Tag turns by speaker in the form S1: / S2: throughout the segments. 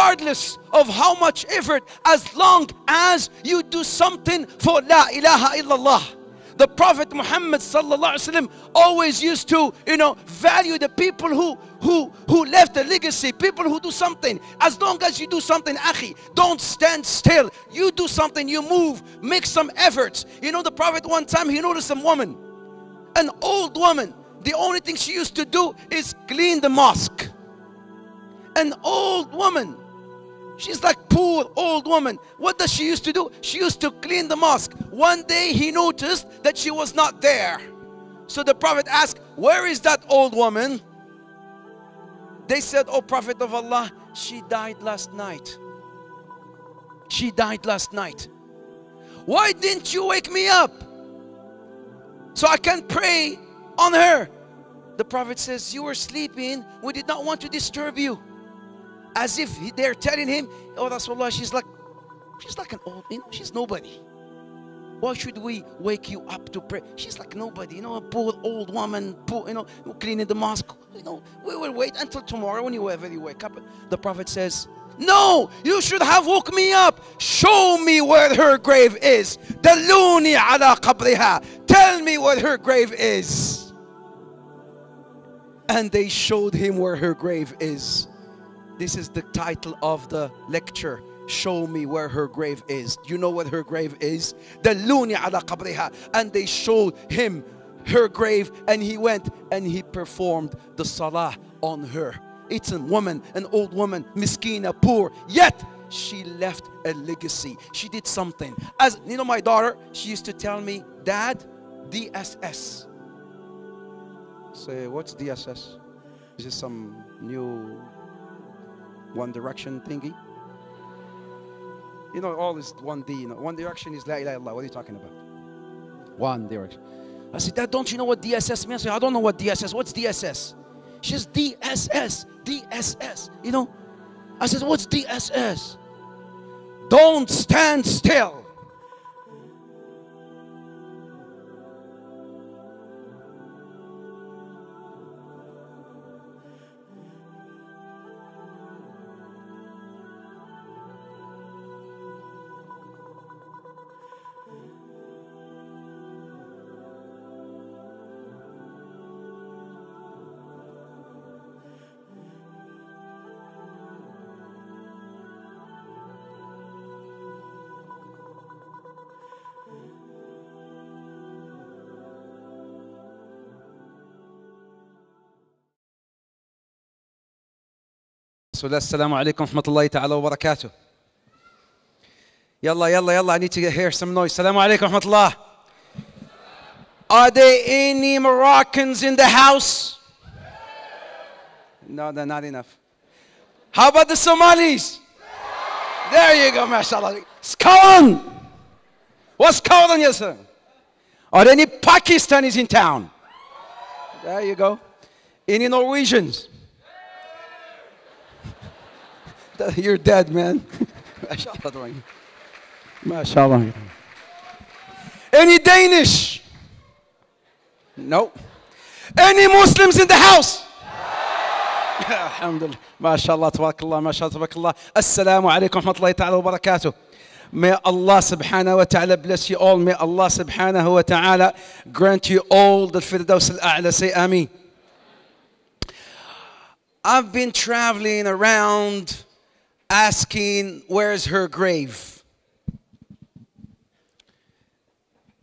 S1: regardless of how much effort, as long as you do something for La ilaha illallah. The Prophet Muhammad always used to, you know, value the people who who who left a legacy, people who do something. As long as you do something, akhi, don't stand still. You do something, you move, make some efforts. You know, the Prophet one time he noticed some woman, an old woman. The only thing she used to do is clean the mosque. An old woman She's like poor old woman. What does she used to do? She used to clean the mosque. One day he noticed that she was not there. So the prophet asked, Where is that old woman? They said, Oh Prophet of Allah, she died last night. She died last night. Why didn't you wake me up? So I can pray on her. The Prophet says, You were sleeping. We did not want to disturb you as if they're telling him, Oh that's Rasulullah, she's like she's like an old, you know, she's nobody. Why should we wake you up to pray? She's like nobody, you know, a poor old woman, poor, you know, cleaning the mosque. You know, we will wait until tomorrow when you ever you wake up. The Prophet says, No, you should have woke me up. Show me where her grave is. Ala. Tell me where her grave is. And they showed him where her grave is. This is the title of the lecture. Show me where her grave is. You know what her grave is? Dalluni ala qabriha. And they showed him her grave and he went and he performed the salah on her. It's a woman, an old woman, miskina, poor, yet she left a legacy. She did something. As you know, my daughter, she used to tell me, Dad, DSS. Say, what's DSS? This is some new one Direction thingy. You know, all is one D. You know, one Direction is La ilaha illallah. What are you talking about? One Direction. I said, Dad, don't you know what DSS means? I, said, I don't know what DSS. What's DSS? She's DSS. DSS. You know? I said, what's DSS? Don't stand still. رسول الله السلام عليكم ورحمة الله تعالى وبركاته يلا يلا يلا I need to hear some noise السلام عليكم ورحمة الله Are there any Moroccans in the house? No, they're not enough. How about the Somalis? There you go, mashallah. Skawan! What's Skawan, yes, sir? Are there any Pakistanis in town? There you go. Any Norwegians? You're dead, man. MashaAllah. Any Danish? No. Any Muslims in the house? Alhamdulillah. MashaAllah, tabarakallah, MashaAllah, tabarakallah. Assalamu alaikum wa rahmatullahi ta'ala wa barakatuh. May Allah subhanahu wa ta'ala bless you all. May Allah subhanahu wa ta'ala grant you all the firdaus al-a'la. Say Ameen. I've been traveling around asking, Where's her grave?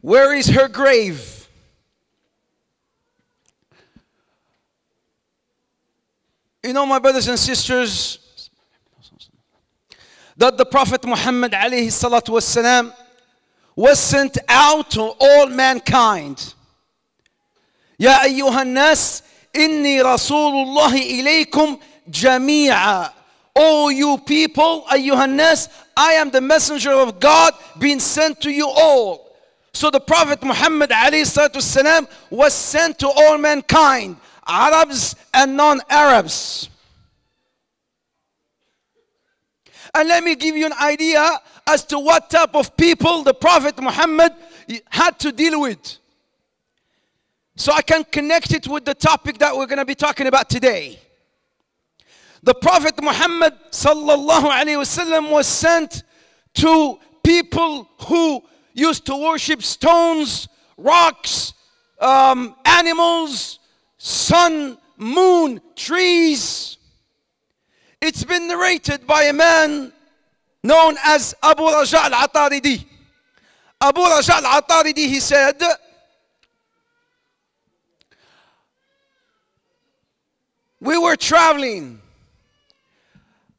S1: Where is her grave? You know, my brothers and sisters, that the Prophet Muhammad alayhi salatu wasalam was sent out to all mankind. يا أيها الناس إني رسول الله إليكم جميعا O you people, ayyuhannas, I am the messenger of God being sent to you all. So the Prophet Muhammad والسلام, was sent to all mankind, Arabs and non-Arabs. And let me give you an idea as to what type of people the Prophet Muhammad had to deal with. So I can connect it with the topic that we're going to be talking about today. The Prophet Muhammad sallallahu alaihi wasallam was sent to people who used to worship stones, rocks, um, animals, sun, moon, trees. It's been narrated by a man known as Abu Raja al-Ataridi. Abu Raja al-Ataridi, he said, we were traveling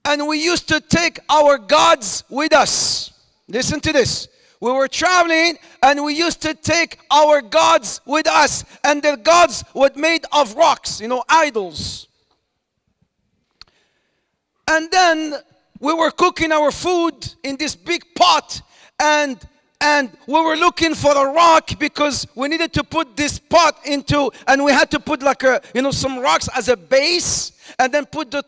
S1: and we used to take our gods with us. Listen to this. We were traveling and we used to take our gods with us, and the gods were made of rocks, you know, idols. And then we were cooking our food in this big pot, and and we were looking for a rock because we needed to put this pot into, and we had to put like a, you know, some rocks as a base, and then put the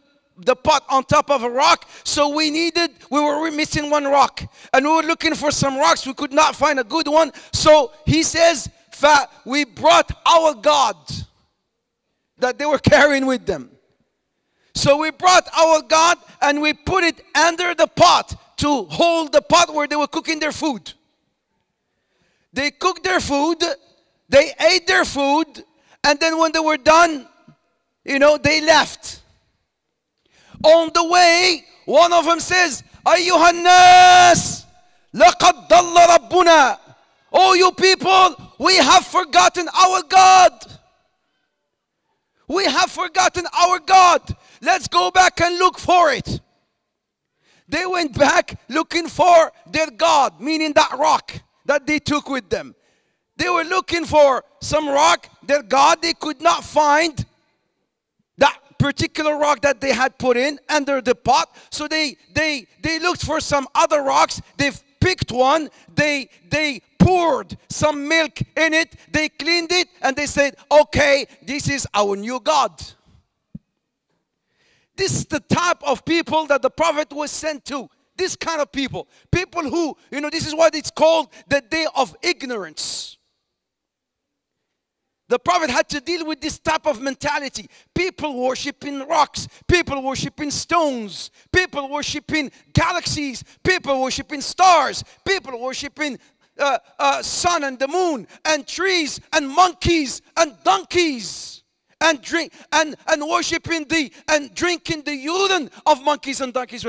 S1: the pot on top of a rock. So we needed, we were missing one rock. And we were looking for some rocks. We could not find a good one. So he says, that we brought our God that they were carrying with them. So we brought our God and we put it under the pot to hold the pot where they were cooking their food. They cooked their food, they ate their food, and then when they were done, you know, they left. On the way, one of them says, أيها الناس لقد ضل ربنا Oh you people, we have forgotten our God. We have forgotten our God. Let's go back and look for it. They went back looking for their God, meaning that rock that they took with them. They were looking for some rock, their God, they could not find particular rock that they had put in under the pot. So they they they looked for some other rocks. They picked one. They they poured some milk in it. They cleaned it and they said, "Okay, this is our new God." This is the type of people that the prophet was sent to. This kind of people. People who, you know, this is what it's called the day of ignorance. The prophet had to deal with this type of mentality. People worshiping rocks, people worshiping stones, people worshiping galaxies, people worshiping stars, people worshiping uh, uh, sun and the moon, and trees and monkeys and donkeys, and drink and and worshiping the and drinking the urine of monkeys and donkeys.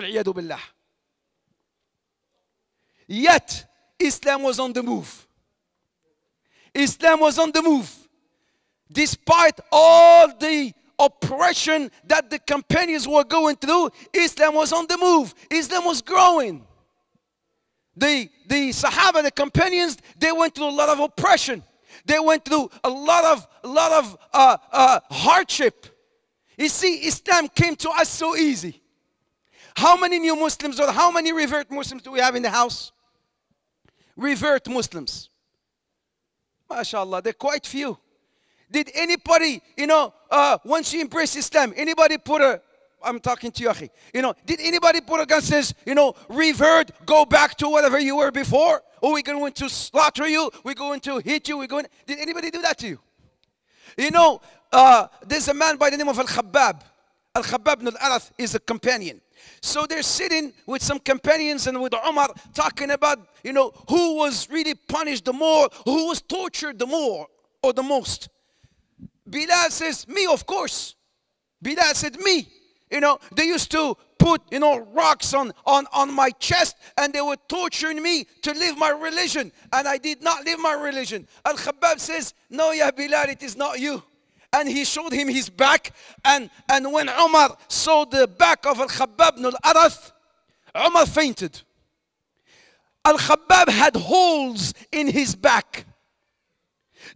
S1: Yet Islam was on the move. Islam was on the move despite all the oppression that the companions were going through, Islam was on the move. Islam was growing. The, the Sahaba, the companions, they went through a lot of oppression. They went through a lot of, a lot of uh, uh, hardship. You see, Islam came to us so easy. How many new Muslims or how many revert Muslims do we have in the house? Revert Muslims. MashaAllah, they're quite few. Did anybody, you know, uh, once you embrace Islam, anybody put a, I'm talking to you. You know, did anybody put a gun says, you know, revert, go back to whatever you were before? Or we're going to slaughter you, we're going to hit you, we're going, did anybody do that to you? You know, uh, there's a man by the name of Al-Khabbab. Al-Khabbab ibn al-Arath is a companion. So they're sitting with some companions and with Umar talking about, you know, who was really punished the more, who was tortured the more or the most. Bilal says, Me, of course. Bilal said, Me. You know, they used to put, you know, rocks on, on, on my chest and they were torturing me to leave my religion. And I did not leave my religion. Al Khabbab says, No, Ya Bilal, it is not you. And he showed him his back. And, and when Umar saw the back of Al Khabbab ibn al Arath, Umar fainted. Al Khabbab had holes in his back.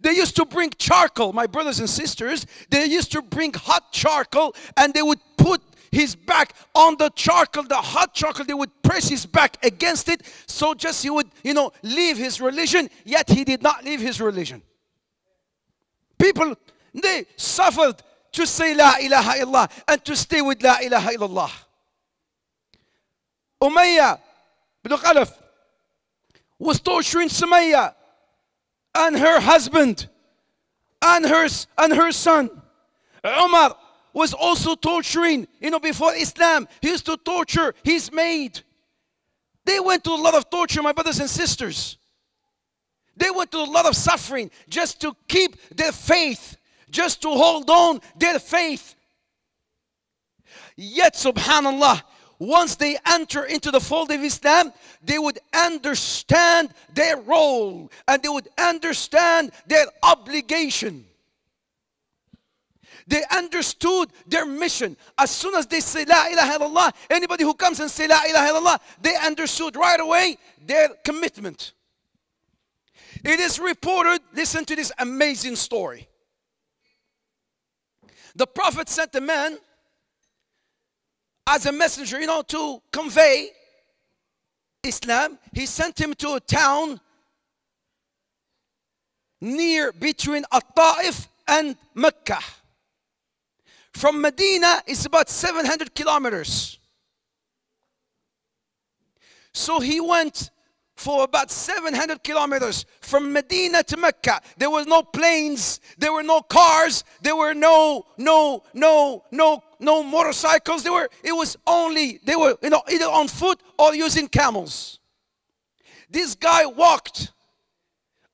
S1: They used to bring charcoal, my brothers and sisters. They used to bring hot charcoal and they would put his back on the charcoal, the hot charcoal. They would press his back against it so just he would, you know, leave his religion. Yet he did not leave his religion. People, they suffered to say La ilaha illallah and to stay with La ilaha illallah. Umayyah bin Khalaf was torturing Sumayyah and her husband and her, and her son. Umar was also torturing, you know, before Islam. He used to torture his maid. They went to a lot of torture, my brothers and sisters. They went to a lot of suffering just to keep their faith, just to hold on their faith. Yet, subhanAllah, once they enter into the fold of Islam, they would understand their role and they would understand their obligation. They understood their mission. As soon as they say La ilaha illallah, anybody who comes and say La ilaha illallah, they understood right away their commitment. It is reported, listen to this amazing story. The Prophet sent a man as a messenger, you know, to convey Islam. He sent him to a town near between At-Ta'if and Mecca. From Medina, it's about 700 kilometers. So he went for about 700 kilometers from Medina to Mecca. There was no planes, there were no cars, there were no, no, no, no, no motorcycles. They were, it was only, they were, you know, either on foot or using camels. This guy walked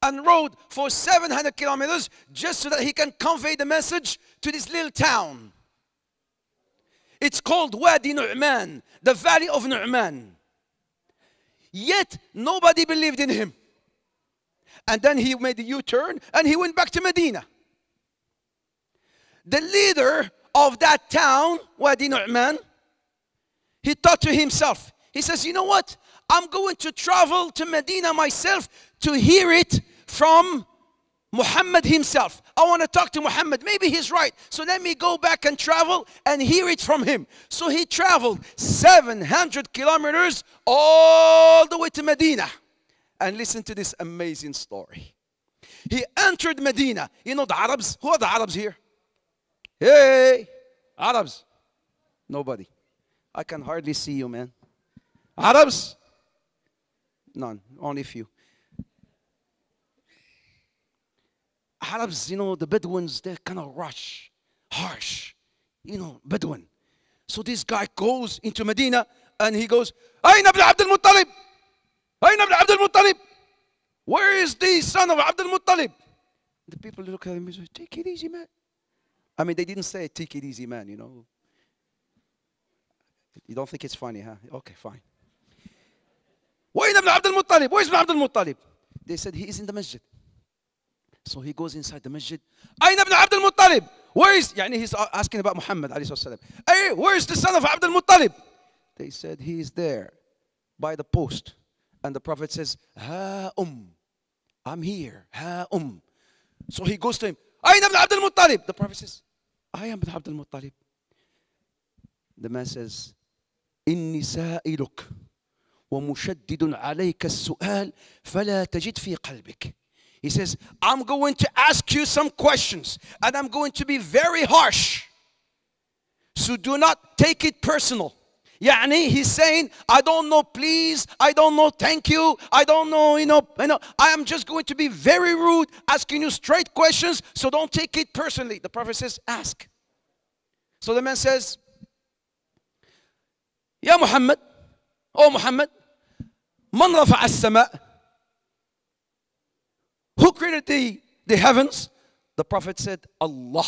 S1: and rode for 700 kilometers just so that he can convey the message to this little town. It's called Wadi Nu'man, the valley of Nu'man. Yet nobody believed in him. And then he made a U turn and he went back to Medina. The leader of that town, Wadi Nu'man, he thought to himself, he says, You know what? I'm going to travel to Medina myself to hear it from Muhammad himself. I want to talk to Muhammad. Maybe he's right. So let me go back and travel and hear it from him. So he traveled 700 kilometers all the way to Medina. And listen to this amazing story. He entered Medina. You know the Arabs? Who are the Arabs here? Hey, Arabs. Nobody. I can hardly see you, man. Arabs? None. Only few. Arabs, you know, the Bedouins, they're kind of rush, harsh, you know, Bedouin. So this guy goes into Medina and he goes, Ayn Abd al Muttalib? Ayn Abd al Muttalib? Where is the son of Abdul Muttalib? The people look at him and say, Take it easy, man. I mean, they didn't say, Take it easy, man, you know. You don't think it's funny, huh? Okay, fine. وين ابن عبد المطلب? Where's ابن عبد المطلب? They said, He is in the masjid. So he goes inside the masjid. أين ابن عبد المطلب? Where is, يعني he's asking about Muhammad عليه الصلاة والسلام. Hey, where is the son of Abdul Muttalib? They said, he is there by the post. And the Prophet says, Ha um, I'm here. Ha um. So he goes to him, أين ابن عبد المطلب? The Prophet says, I am Ibn Abdul Muttalib. The man says, إني سائلك ومشدد عليك السؤال فلا تجد في قلبك he says, I'm going to ask you some questions and I'm going to be very harsh. So do not take it personal. Yani he's saying, I don't know, please, I don't know, thank you, I don't know, you know, you know, I am just going to be very rude, asking you straight questions, so don't take it personally. The Prophet says, ask. So the man says, Ya Muhammad, oh Muhammad, man rafa'a as-sama' Who created the, the heavens? The Prophet said, Allah.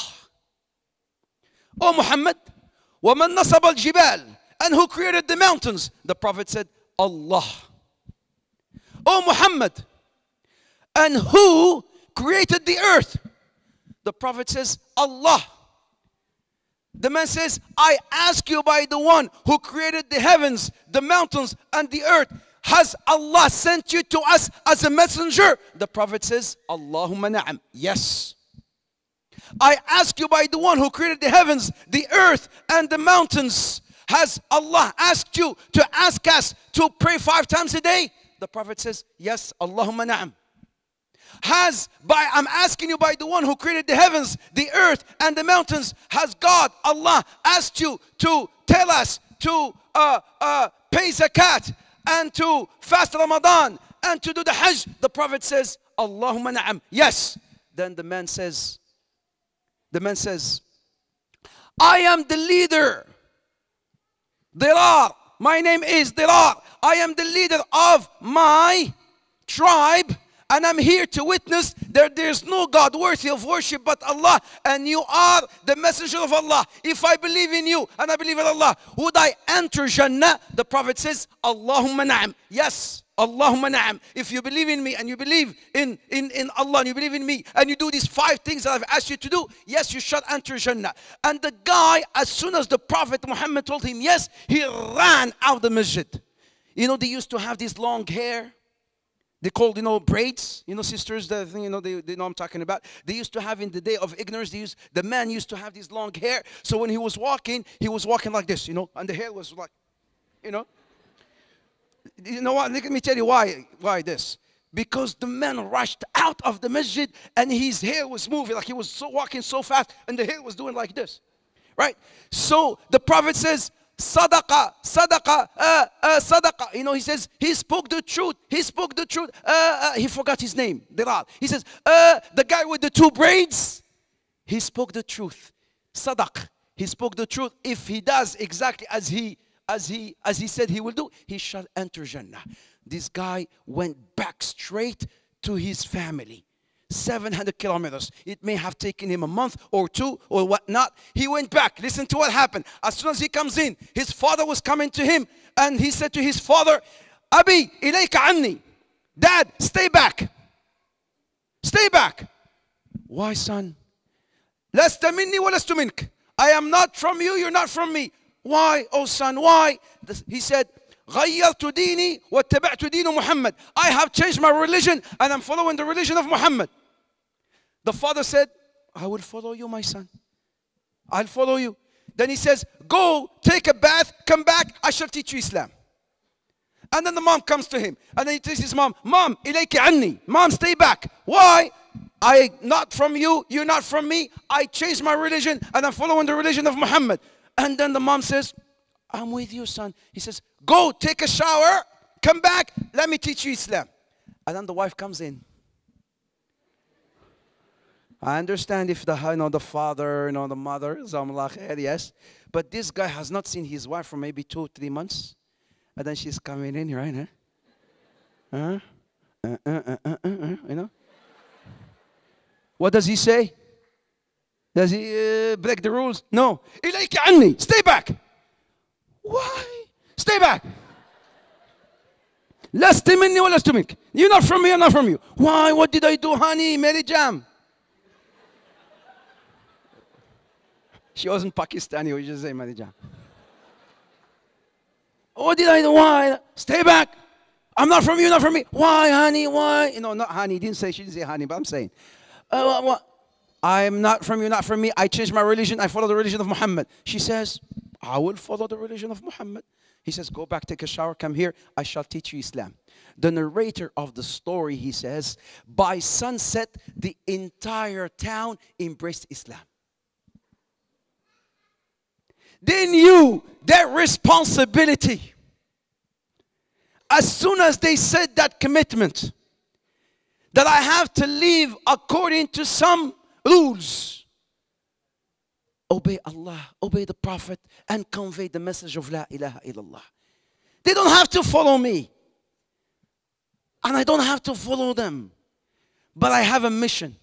S1: Oh Muhammad, وَمَنْ نَصَبَ الْجِبَالِ And who created the mountains? The Prophet said, Allah. Oh Muhammad, and who created the earth? The Prophet says, Allah. The man says, I ask you by the one who created the heavens, the mountains, and the earth. Has Allah sent you to us as a messenger? The Prophet says, Allahumma na'am. Yes. I ask you by the one who created the heavens, the earth, and the mountains. Has Allah asked you to ask us to pray five times a day? The Prophet says, Yes, Allahumma na'am. Has by I'm asking you by the one who created the heavens, the earth, and the mountains, has God, Allah, asked you to tell us to uh, uh, pay zakat and to fast Ramadan and to do the Hajj, the Prophet says, Allahumma na'am. Yes. Then the man says, the man says, I am the leader. Dirar. My name is Dirar. I am the leader of my tribe and I'm here to witness that there's no God worthy of worship but Allah, and you are the messenger of Allah. If I believe in you and I believe in Allah, would I enter Jannah? The Prophet says, Allahumma na'am. Yes. Allahumma na'am. If you believe in me and you believe in, in, in Allah and you believe in me and you do these five things that I've asked you to do, yes, you shall enter Jannah. And the guy, as soon as the Prophet Muhammad told him yes, he ran out of the masjid. You know, they used to have this long hair. They called, you know, braids. You know, sisters, the thing, you know, they, they know I'm talking about. They used to have in the day of ignorance, they used, the man used to have this long hair. So when he was walking, he was walking like this, you know, and the hair was like, you know you know what? Let me tell you why, why this. Because the man rushed out of the masjid and his hair was moving, like he was so walking so fast, and the hair was doing like this. Right? So the Prophet says, Sadaqa, Sadaqa, uh, uh, Sadaqa. You know, he says, he spoke the truth. He spoke the truth. Uh, uh, he forgot his name, Dirar. He says, uh, the guy with the two braids, he spoke the truth. Sadaq. He spoke the truth. If he does exactly as he as he as he said he will do he shall enter jannah. This guy went back straight to his family. 700 kilometers. It may have taken him a month or two or whatnot. He went back. Listen to what happened. As soon as he comes in his father was coming to him and he said to his father abi ilayka anni. Dad stay back. Stay back. Why son? Lasta minni wa i am not from you. You're not from me. Why, oh son, why? He said, غيرت ديني واتبعت دين محمد. I have changed my religion and I'm following the religion of Muhammad. The father said, I will follow you, my son. I'll follow you. Then he says, Go, take a bath, come back, I shall teach you Islam. And then the mom comes to him. And then he tells his mom, Mom, ilayki anni. Mom, stay back. Why? I not from you, you're not from me. I changed my religion and I'm following the religion of Muhammad. And then the mom says, I'm with you, son. He says, Go take a shower, come back, let me teach you Islam. And then the wife comes in. I understand if the you know the father, you know the mother, yes. But this guy has not seen his wife for maybe two, three months. And then she's coming in, right? Huh? Huh? Uh, uh, uh, you know? What does he say? Does he uh, break the rules? No. إليك عني. Stay back. Why? Stay back. لست مني ولست منك. You're not from me, I'm not from you. Why? What did I do, honey? Mary Jam. She wasn't Pakistani, we just say Mary Jam. What did I do? Why? Stay back. I'm not from you, not from me. Why, honey? Why? You know, not honey. Didn't say she didn't say honey, but I'm saying. Uh, what, what? I'm not from you, not from me. I changed my religion. I follow the religion of Muhammad. She says, I will follow the religion of Muhammad. He says, Go back, take a shower, come here. I shall teach you Islam. The narrator of the story, he says, By sunset, the entire town embraced Islam. They knew their responsibility. As soon as they said that commitment, that I have to live according to some rules. Obey Allah, obey the Prophet, and convey the message of La ilaha illallah. They don't have to follow me. And I don't have to follow them. But I have a mission.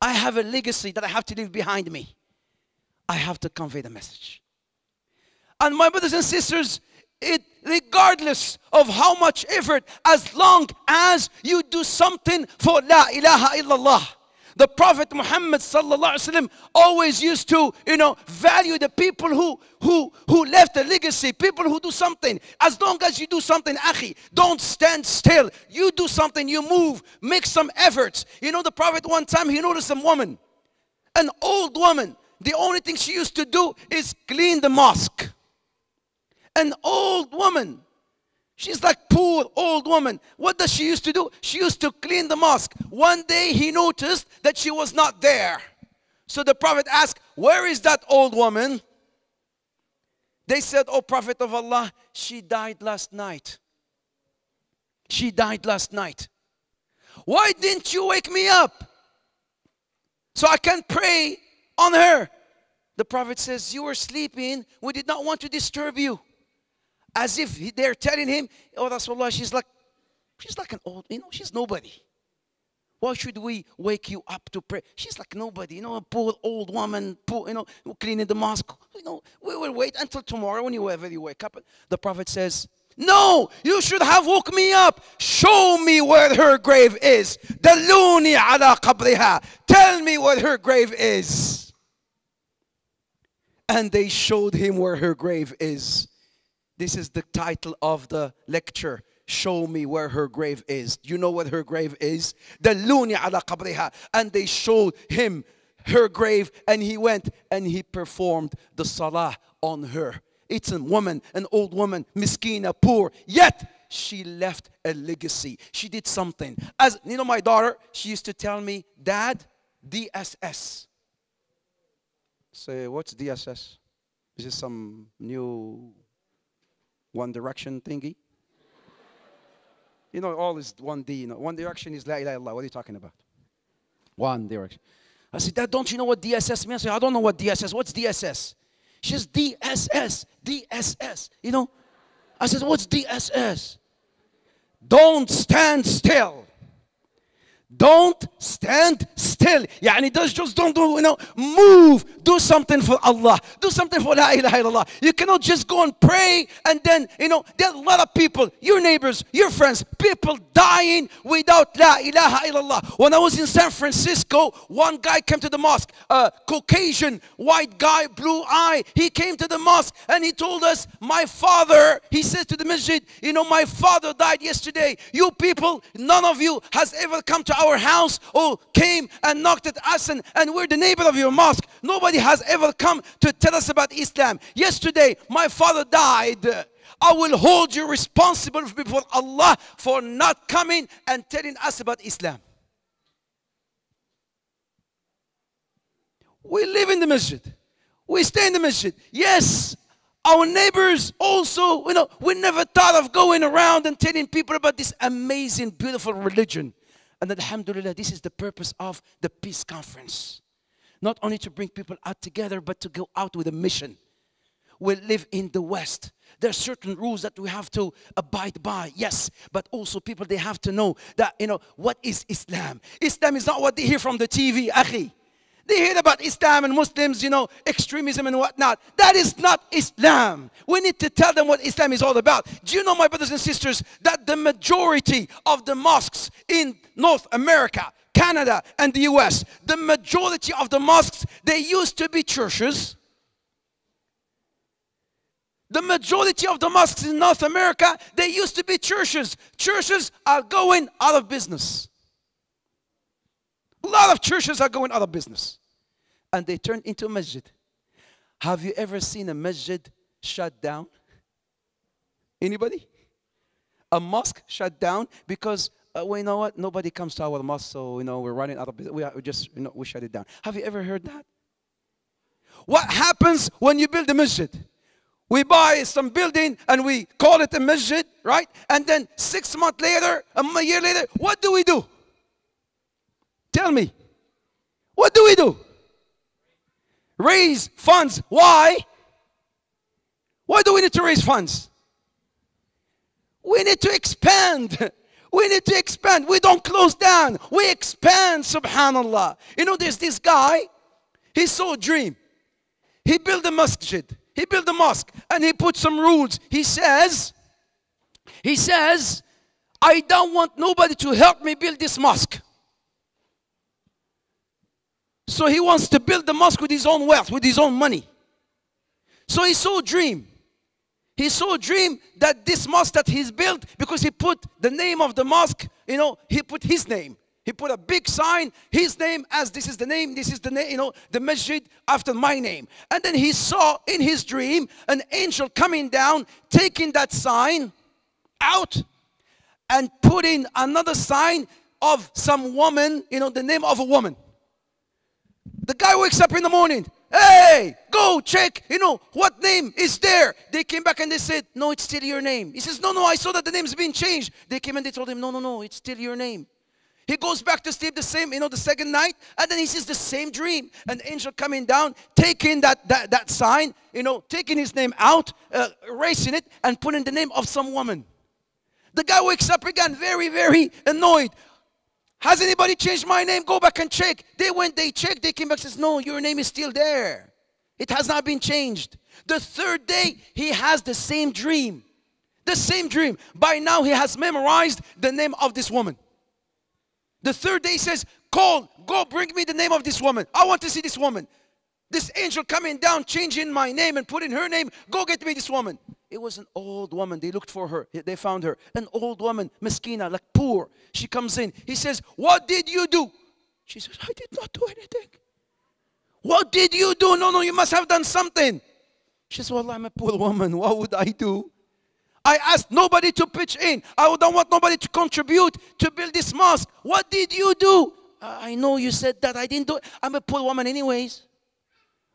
S1: I have a legacy that I have to leave behind me. I have to convey the message. And my brothers and sisters, it regardless of how much effort, as long as you do something for La ilaha illallah the Prophet Muhammad always used to, you know, value the people who who who left a legacy, people who do something. As long as you do something, akhi, don't stand still. You do something, you move, make some efforts. You know, the Prophet one time he noticed a woman, an old woman. The only thing she used to do is clean the mosque. An old woman She's like poor old woman. What does she used to do? She used to clean the mosque. One day he noticed that she was not there. So the prophet asked, Where is that old woman? They said, Oh Prophet of Allah, she died last night. She died last night. Why didn't you wake me up? So I can pray on her. The Prophet says, You were sleeping. We did not want to disturb you. As if they're telling him, Oh, Rasulullah, she's like, she's like an old, you know, she's nobody. Why should we wake you up to pray? She's like nobody, you know, a poor old woman, poor, you know, cleaning the mosque. You know, we will wait until tomorrow when you whenever you wake up. The Prophet says, No, you should have woke me up. Show me where her grave is. Dalluni ala qabriha. Tell me where her grave is. And they showed him where her grave is. This is the title of the lecture. Show me where her grave is. Do you know what her grave is? Dalluni ala. And they showed him her grave, and he went and he performed the salah on her. It's a woman, an old woman, miskina, poor, yet she left a legacy. She did something. As you know, my daughter, she used to tell me, Dad, DSS. Say, what's DSS? Is this some new One Direction thingy? You know, all is one D. You know, one Direction is La ilaha illallah. What are you talking about? One Direction. I said, Dad, don't you know what DSS means? I said, I don't know what DSS. What's DSS? She says, DSS, DSS. You know? I said, what's DSS? Don't stand still. Don't stand still. Yani just, just don't do, you know, move. Do something for Allah. Do something for La ilaha illallah. You cannot just go and pray and then, you know, there are a lot of people, your neighbors, your friends, people dying without La ilaha illallah. When I was in San Francisco, one guy came to the mosque, a Caucasian, white guy, blue eye. He came to the mosque and he told us, my father, he says to the masjid, you know, my father died yesterday. You people, none of you has ever come to our house or came and knocked at us and, and we're the neighbor of your mosque. Nobody has ever come to tell us about Islam. Yesterday, my father died. I will hold you responsible before Allah for not coming and telling us about Islam. We live in the masjid. We stay in the masjid. Yes, our neighbors also, you know, we never thought of going around and telling people about this amazing, beautiful religion. And alhamdulillah, this is the purpose of the peace conference. Not only to bring people out together, but to go out with a mission. We live in the West. There are certain rules that we have to abide by, yes, but also people they have to know that you know what is Islam. Islam is not what they hear from the TV, akhi. They hear about Islam and Muslims, you know, extremism and whatnot. That is not Islam. We need to tell them what Islam is all about. Do you know, my brothers and sisters, that the majority of the mosques in North America, Canada, and the US, the majority of the mosques, they used to be churches. The majority of the mosques in North America, they used to be churches. Churches are going out of business. A lot of churches are going out of business. And they turned into a masjid. Have you ever seen a masjid shut down? Anybody? A mosque shut down because uh, well, you know what? Nobody comes to our mosque, so you know we're running out of business. We, we just you know we shut it down. Have you ever heard that? What happens when you build a masjid? We buy some building and we call it a masjid, right? And then six months later, a year later, what do we do? Tell me. What do we do? Raise funds. Why? Why do we need to raise funds? We need to expand. We need to expand. We don't close down. We expand, subhanallah. You know, there's this guy, he saw a dream. He built a masjid. He built a mosque and he put some rules. He says, he says, I don't want nobody to help me build this mosque. So he wants to build the mosque with his own wealth, with his own money. So he saw a dream. He saw a dream that this mosque that he's built, because he put the name of the mosque, you know, he put his name. He put a big sign, his name, as this is the name, this is the name, you know, the masjid after my name. And then he saw in his dream an angel coming down, taking that sign out and putting another sign of some woman, you know, the name of a woman. The guy wakes up in the morning. Hey, go check, you know, what name is there? They came back and they said, No, it's still your name. He says, No, no, I saw that the name's been changed. They came and they told him, No, no, no, it's still your name. He goes back to sleep the same, you know, the second night, and then he sees the same dream. An angel coming down, taking that, that, that sign, you know, taking his name out, uh, erasing it, and putting the name of some woman. The guy wakes up again, very, very annoyed. Has anybody changed my name? Go back and check. They went, they checked, they came back says, No, your name is still there. It has not been changed. The third day, he has the same dream. The same dream. By now, he has memorized the name of this woman. The third day, says, Call, go bring me the name of this woman. I want to see this woman. This angel coming down, changing my name and putting her name. Go get me this woman. It was an old woman. They looked for her. They found her. An old woman, Meskina, like poor. She comes in. He says, What did you do? She says, I did not do anything. What did you do? No, no, you must have done something. She says, Well, I'm a poor woman. What would I do? I asked nobody to pitch in. I don't want nobody to contribute to build this mosque. What did you do? I know you said that. I didn't do it. I'm a poor woman, anyways.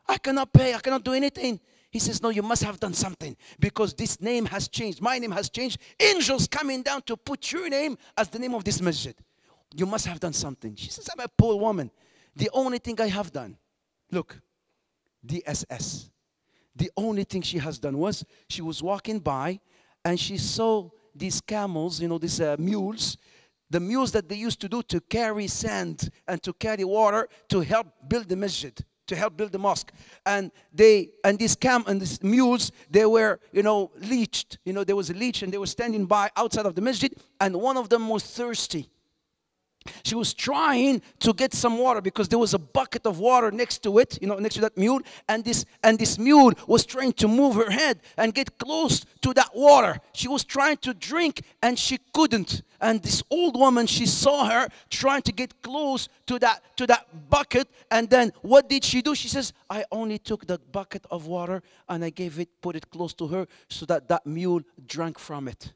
S1: I cannot pay. I cannot do anything. He says, No, you must have done something because this name has changed. My name has changed. Angels coming down to put your name as the name of this masjid. You must have done something. She says, I'm a poor woman. The only thing I have done, look, DSS. The only thing she has done was she was walking by and she saw these camels, you know, these uh, mules, the mules that they used to do to carry sand and to carry water to help build the masjid to help build the mosque. And they and these camp and these mules they were you know leached you know there was a leech and they were standing by outside of the masjid and one of them was thirsty she was trying to get some water because there was a bucket of water next to it, you know, next to that mule, and this and this mule was trying to move her head and get close to that water. She was trying to drink and she couldn't. And this old woman, she saw her trying to get close to that to that bucket, and then what did she do? She says, "I only took the bucket of water and I gave it, put it close to her, so that that mule drank from it."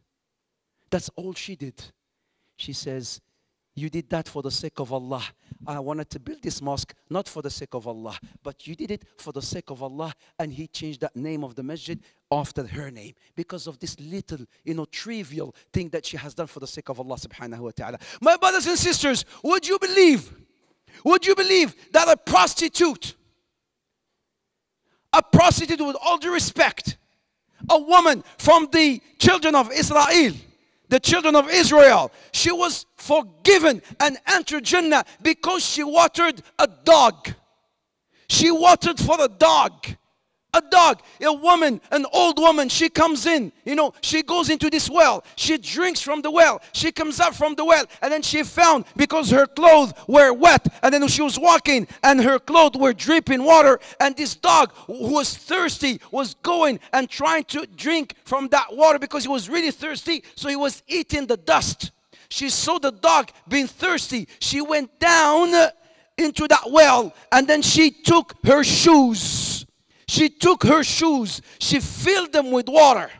S1: That's all she did. She says, you did that for the sake of Allah. I wanted to build this mosque not for the sake of Allah, but you did it for the sake of Allah, and He changed that name of the masjid after her name because of this little, you know, trivial thing that she has done for the sake of Allah subhanahu wa ta'ala. My brothers and sisters, would you believe? Would you believe that a prostitute, a prostitute with all due respect, a woman from the children of Israel, the children of Israel. She was forgiven and entered Jannah because she watered a dog. She watered for a dog. A dog, a woman, an old woman, she comes in, you know, she goes into this well, she drinks from the well, she comes up from the well, and then she found because her clothes were wet, and then she was walking, and her clothes were dripping water, and this dog who was thirsty was going and trying to drink from that water because he was really thirsty, so he was eating the dust. She saw the dog being thirsty, she went down into that well, and then she took her shoes she took her shoes, she filled them with water,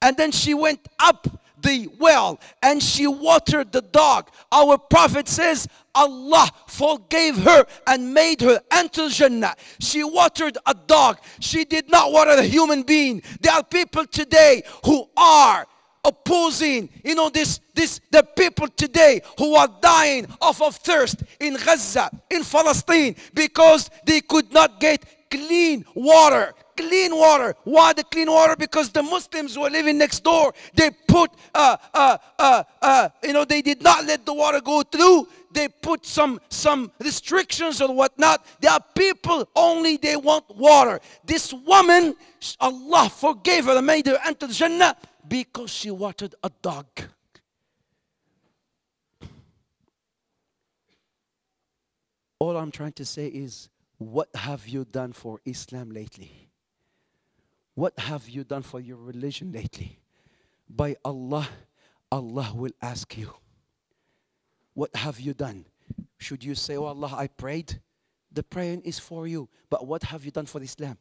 S1: and then she went up the well and she watered the dog. Our prophet says, Allah forgave her and made her enter Jannah. She watered a dog. She did not water a human being. There are people today who are opposing you know this this the people today who are dying off of thirst in gaza in palestine because they could not get clean water. Clean water. Why the clean water? Because the Muslims who are living next door, they put, uh, uh, uh, uh, you know, they did not let the water go through. They put some some restrictions or whatnot. There are people only they want water. This woman, Allah forgave her and made her enter Jannah because she watered a dog. All I'm trying to say is what have you done for Islam lately? What have you done for your religion lately? By Allah, Allah will ask you, What have you done? Should you say, Oh Allah, I prayed? The praying is for you. But what have you done for Islam?